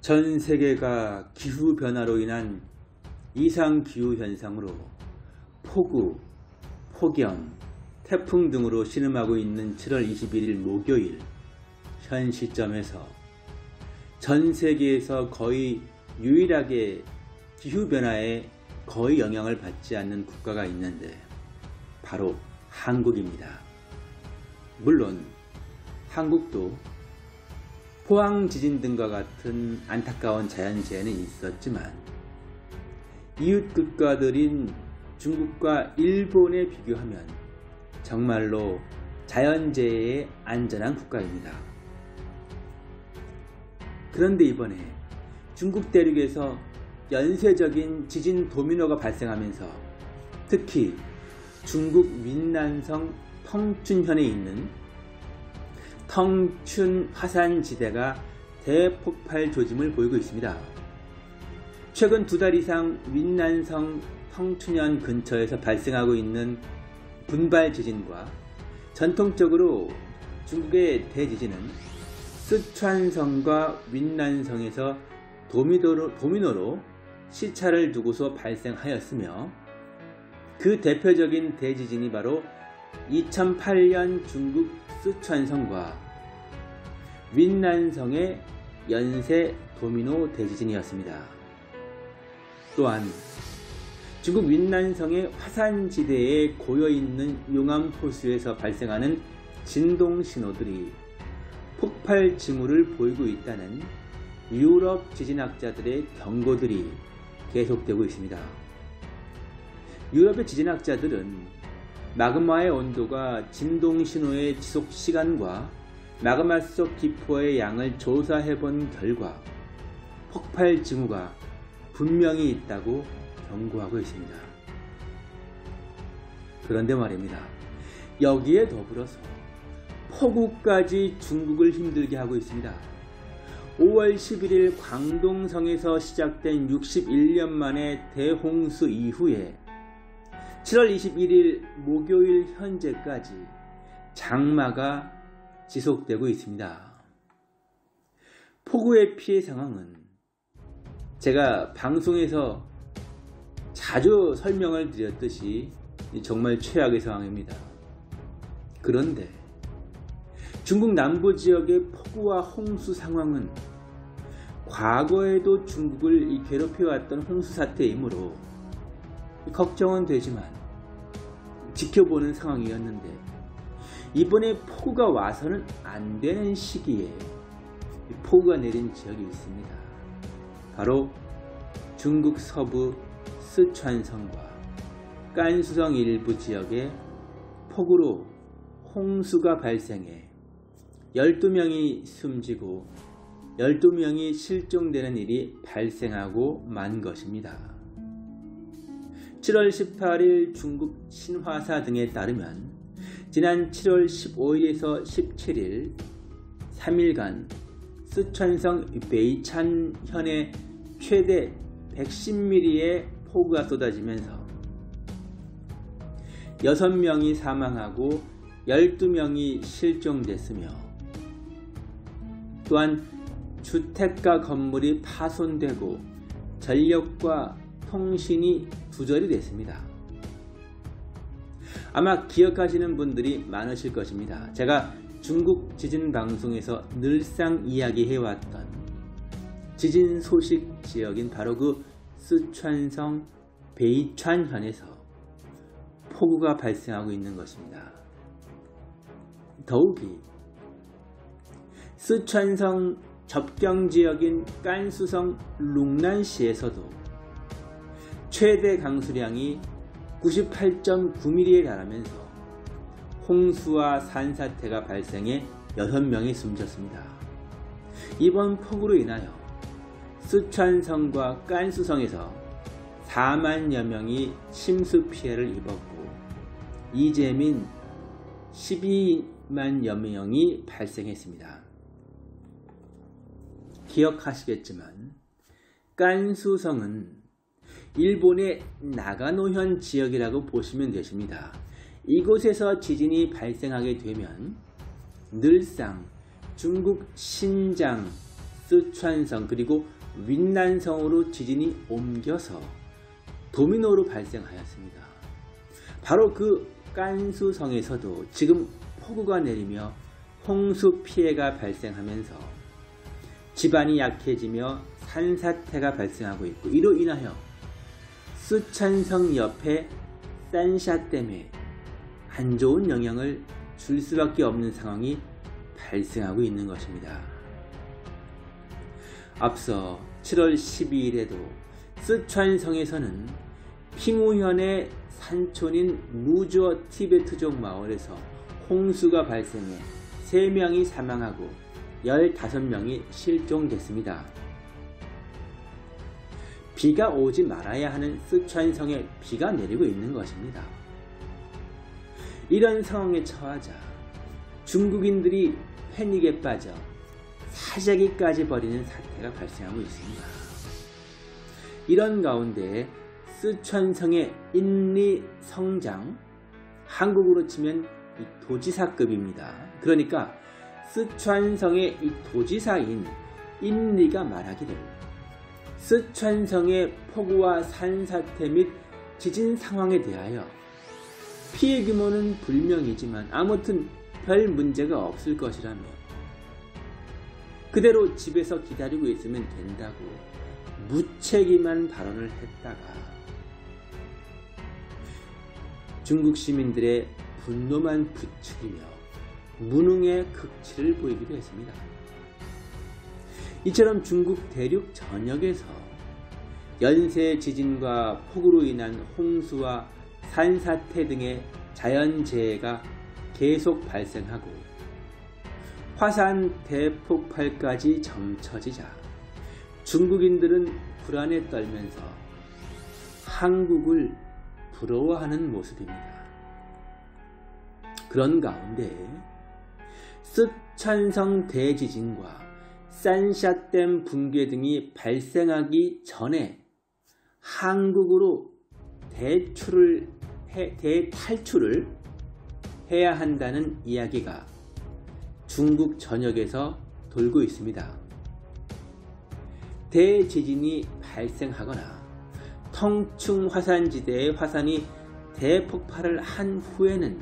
전 세계가 기후 변화로 인한 이상 기후 현상으로 폭우, 폭염, 태풍 등으로 신음하고 있는 7월 21일 목요일 현 시점에서 전 세계에서 거의 유일하게 기후 변화에 거의 영향을 받지 않는 국가가 있는데 바로 한국입니다. 물론 한국도 포항 지진 등과 같은 안타까운 자연재해는 있었지만 이웃 국가들인 중국과 일본에 비교하면 정말로 자연재해에 안전한 국가입니다. 그런데 이번에 중국 대륙에서 연쇄적인 지진 도미노가 발생하면서 특히 중국 윈난성 텅춘현에 있는 텅춘 화산지대가 대폭발 조짐을 보이고 있습니다. 최근 두 달 이상 윈난성 텅춘현 근처에서 발생하고 있는 분발 지진과 전통적으로 중국의 대지진은 쓰촨성과 윈난성에서 도미노로, 도미노로 시차를 두고서 발생하였으며 그 대표적인 대지진이 바로 2008년 중국 쓰촨성과 윈난성의 연쇄 도미노 대지진이었습니다. 또한 중국 윈난성의 화산지대에 고여있는 용암호수에서 발생하는 진동 신호들이 폭발 징후를 보이고 있다는 유럽 지진학자들의 경고들이 계속되고 있습니다. 유럽의 지진학자들은 마그마의 온도가 진동 신호의 지속 시간과 마그마 속 기포의 양을 조사해 본 결과 폭발 징후가 분명히 있다고 경고하고 있습니다. 그런데 말입니다. 여기에 더불어서 폭우까지 중국을 힘들게 하고 있습니다. 5월 11일 광동성에서 시작된 61년 만의 대홍수 이후에 7월 21일 목요일 현재까지 장마가 지속되고 있습니다. 폭우의 피해 상황은 제가 방송에서 자주 설명을 드렸듯이 정말 최악의 상황입니다. 그런데 중국 남부 지역의 폭우와 홍수 상황은 과거에도 중국을 괴롭혀왔던 홍수 사태이므로 걱정은 되지만 지켜보는 상황이었는데 이번에 폭우가 와서는 안 되는 시기에 폭우가 내린 지역이 있습니다. 바로 중국 서부 쓰촨성과 깐수성 일부 지역에 폭우로 홍수가 발생해 12명이 숨지고 12명이 실종되는 일이 발생하고 만 것입니다. 7월 18일 중국 신화사 등에 따르면 지난 7월 15일에서 17일 3일간 쓰촨성 베이찬현에 최대 110mm의 폭우가 쏟아지면서 6명이 사망하고 12명이 실종됐으며 또한 주택가 건물이 파손되고 전력과 통신이 두절이 됐습니다. 아마 기억하시는 분들이 많으실 것입니다. 제가 중국 지진 방송에서 늘상 이야기해왔던 지진 소식 지역인 바로 그 쓰촨성 베이촨현에서 폭우가 발생하고 있는 것입니다. 더욱이 쓰촨성 접경 지역인 깐수성 룽난시에서도 최대 강수량이 98.9mm에 달하면서 홍수와 산사태가 발생해 6명이 숨졌습니다. 이번 폭우로 인하여 쓰촨성과 깐수성에서 4만여 명이 침수 피해를 입었고 이재민 12만여 명이 발생했습니다. 기억하시겠지만 깐수성은 일본의 나가노현 지역이라고 보시면 되십니다. 이곳에서 지진이 발생하게 되면 늘상 중국 신장, 쓰촨성 그리고 윈난성으로 지진이 옮겨서 도미노로 발생하였습니다. 바로 그 깐수성에서도 지금 폭우가 내리며 홍수 피해가 발생하면서 지반이 약해지며 산사태가 발생하고 있고 이로 인하여 수천성 옆에 산샤댐에 안 좋은 영향을 줄 수밖에 없는 상황이 발생하고 있는 것입니다. 앞서 7월 12일에도 쓰촨성에서는 핑우현의 산촌인 무저 티베트족 마을에서 홍수가 발생해 3명이 사망하고 15명이 실종됐습니다. 비가 오지 말아야 하는 쓰촨성에 비가 내리고 있는 것입니다. 이런 상황에 처하자 중국인들이 패닉에 빠져 사재기까지 벌이는 사태가 발생하고 있습니다. 이런 가운데 쓰촨성의 인리 성장, 한국으로 치면 도지사급입니다. 그러니까 쓰촨성의 이 도지사인 인리가 말하기를 쓰촨성의 폭우와 산사태 및 지진 상황에 대하여 피해 규모는 불명이지만 아무튼 별 문제가 없을 것이라며 그대로 집에서 기다리고 있으면 된다고 무책임한 발언을 했다가 중국 시민들의 분노만 부추기며 무능의 극치를 보이기도 했습니다. 이처럼 중국 대륙 전역에서 연쇄 지진과 폭우로 인한 홍수와 산사태 등의 자연재해가 계속 발생하고 화산 대폭발까지 점쳐지자 중국인들은 불안에 떨면서 한국을 부러워하는 모습입니다. 그런 가운데 쓰촨성 대지진과 산샤댐 붕괴 등이 발생하기 전에 한국으로 대출을 해, 대탈출을 해야 한다는 이야기가 중국 전역에서 돌고 있습니다. 대지진이 발생하거나 통충 화산지대의 화산이 대폭발을 한 후에는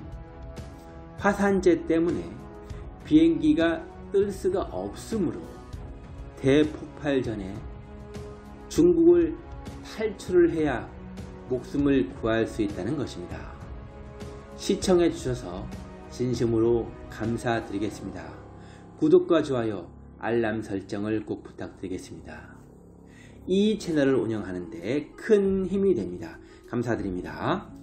화산재 때문에 비행기가 뜰 수가 없으므로 대폭발 전에 중국을 탈출을 해야 목숨을 구할 수 있다는 것입니다. 시청해 주셔서 진심으로 감사드리겠습니다. 구독과 좋아요, 알람 설정을 꼭 부탁드리겠습니다. 이 채널을 운영하는 데 큰 힘이 됩니다. 감사드립니다.